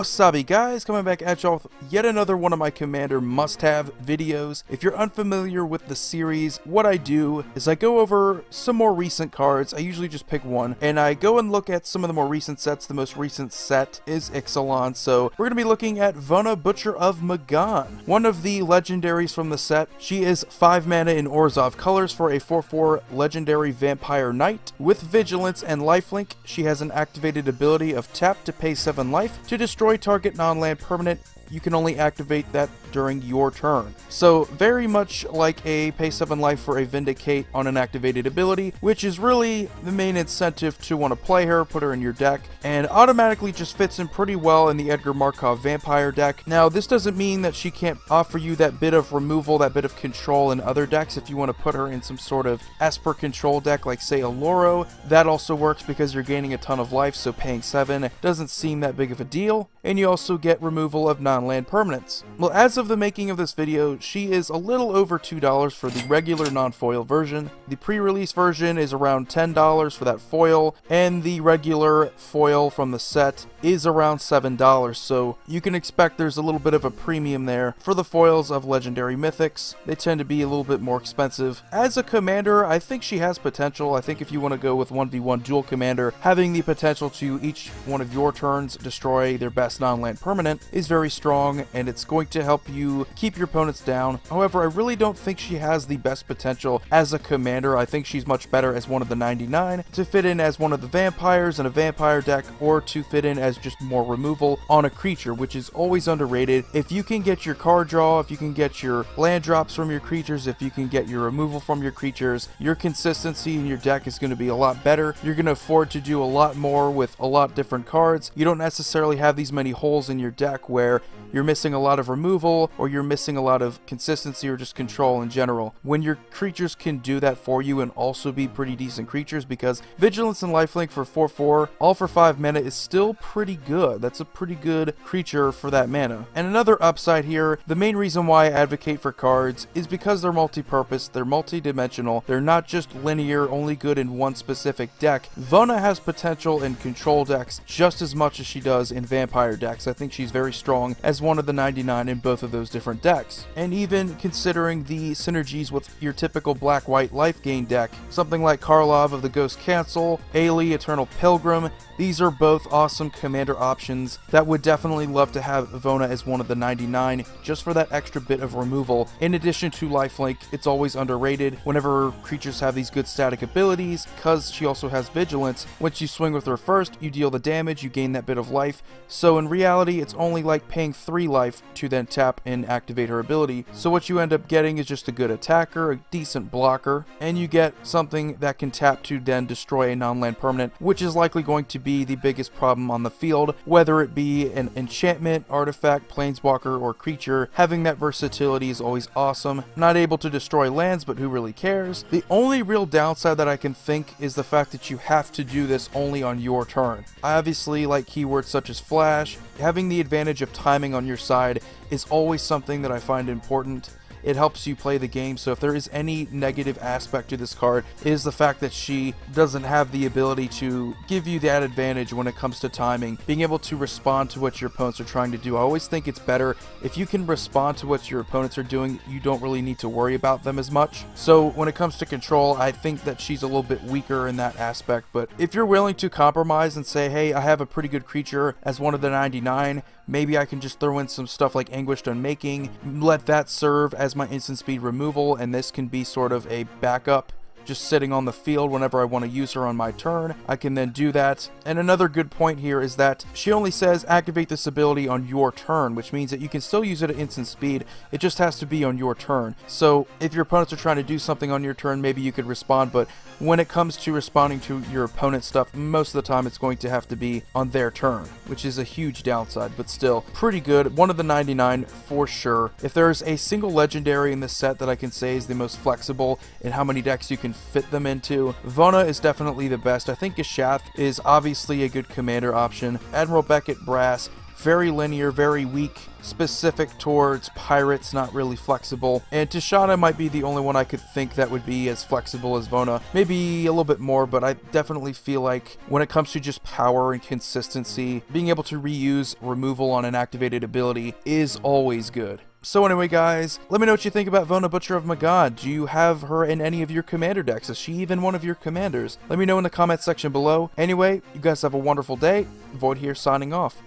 Wasabi guys, coming back at y'all with yet another one of my Commander must-have videos. If you're unfamiliar with the series, what I do is I go over some more recent cards, I usually just pick one, and I go and look at some of the more recent sets. The most recent set is Ixalan, so we're going to be looking at Vona Butcher of Magan, one of the legendaries from the set. She is 5 mana in Orzhov colors for a 4-4 legendary vampire knight. With Vigilance and Lifelink, she has an activated ability of tap to pay 7 life to destroy target non-land permanent you can only activate that during your turn. So very much like a pay 7 life for a Vindicate on an activated ability, which is really the main incentive to want to play her, put her in your deck, and automatically just fits in pretty well in the Edgar Markov Vampire deck. Now this doesn't mean that she can't offer you that bit of removal, that bit of control in other decks if you want to put her in some sort of Esper control deck like say Oloro. That also works because you're gaining a ton of life, so paying 7 doesn't seem that big of a deal, and you also get removal of non-land permanents. Well as of the making of this video, she is a little over $2 for the regular non-foil version. The pre-release version is around $10 for that foil, and the regular foil from the set is around $7, so you can expect there's a little bit of a premium there. For the foils of Legendary Mythics, they tend to be a little bit more expensive. As a commander, I think she has potential. I think if you want to go with 1v1 duel commander, having the potential to each one of your turns destroy their best non-land permanent is very strong, and it's going to help you keep your opponents down. However, I really don't think she has the best potential as a commander. I think she's much better as one of the 99 to fit in as one of the vampires in a vampire deck or to fit in as just more removal on a creature, which is always underrated. If you can get your card draw, if you can get your land drops from your creatures, if you can get your removal from your creatures, your consistency in your deck is going to be a lot better. You're going to afford to do a lot more with a lot different cards. You don't necessarily have these many holes in your deck where you're missing a lot of removal or you're missing a lot of consistency or just control in general. When your creatures can do that for you and also be pretty decent creatures because Vigilance and Lifelink for 4-4, all for 5 mana is still pretty good. That's a pretty good creature for that mana. And another upside here, the main reason why I advocate for cards is because they're multi-purpose, they're multi-dimensional, they're not just linear, only good in one specific deck. Vona has potential in control decks just as much as she does in vampire decks. I think she's very strong as one of the 99 in both of those different decks. And even considering the synergies with your typical black-white life gain deck, something like Karlov of the Ghost Council, Ayli, Eternal Pilgrim, these are both awesome commander options that would definitely love to have Vona as one of the 99 just for that extra bit of removal. In addition to lifelink, it's always underrated whenever creatures have these good static abilities because she also has vigilance. Once you swing with her first, you deal the damage, you gain that bit of life. So in reality, it's only like paying 3 life to then tap and activate her ability. So what you end up getting is just a good attacker, a decent blocker, and you get something that can tap to then destroy a non-land permanent, which is likely going to be the biggest problem on the field, whether it be an enchantment, artifact, planeswalker, or creature. Having that versatility is always awesome. Not able to destroy lands, but who really cares? The only real downside that I can think is the fact that you have to do this only on your turn. I obviously like keywords such as flash. Having the advantage of timing on your side is always something that I find important it helps you play the game. So if there is any negative aspect to this card, is the fact that she doesn't have the ability to give you that advantage when it comes to timing, being able to respond to what your opponents are trying to do. I always think it's better if you can respond to what your opponents are doing, you don't really need to worry about them as much. So when it comes to control, I think that she's a little bit weaker in that aspect, but if you're willing to compromise and say, hey, I have a pretty good creature as one of the 99, maybe I can just throw in some stuff like Anguished Unmaking, let that serve as my instant speed removal, and this can be sort of a backup just sitting on the field whenever I want to use her on my turn. I can then do that. And another good point here is that she only says activate this ability on your turn, which means that you can still use it at instant speed. It just has to be on your turn. So if your opponents are trying to do something on your turn, maybe you could respond, but when it comes to responding to your opponent's stuff, most of the time it's going to have to be on their turn, which is a huge downside, but still pretty good. One of the 99 for sure. If there's a single legendary in this set that I can say is the most flexible in how many decks you can fit them into, Vona is definitely the best. I think Gishath is obviously a good commander option. Admiral Beckett Brass very linear, very weak, specific towards pirates, not really flexible. And Tishana might be the only one I could think that would be as flexible as Vona. Maybe a little bit more, but I definitely feel like when it comes to just power and consistency, being able to reuse removal on an activated ability is always good. So anyway, guys, let me know what you think about Vona Butcher of Magan. Do you have her in any of your commander decks? Is she even one of your commanders? Let me know in the comment section below. Anyway, you guys have a wonderful day. Void here signing off.